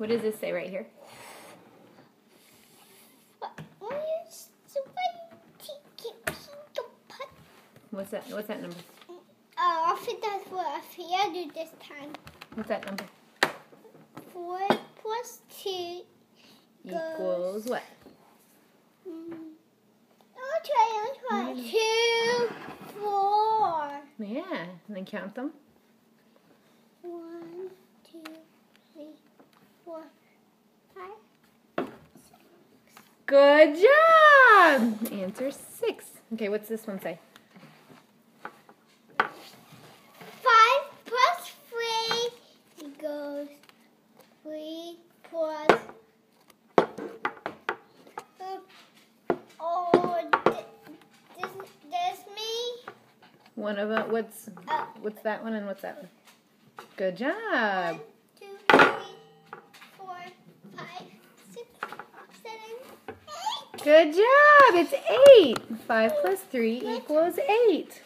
What does this say right here? What's that? What's that number? Oh, I think that's what I figured this time. What's that number? Four plus two. Equals what? Mm. I'll try, I'll try. Two, four. Yeah, and then count them. One, four. Good job! Answer six. Okay, what's this one say? Five plus three equals three plus. Uh, oh, th- this, this me. One of them. What's Uh, what's that one and what's that one? Good job. one, Good job. It's eight. Five plus three equals eight.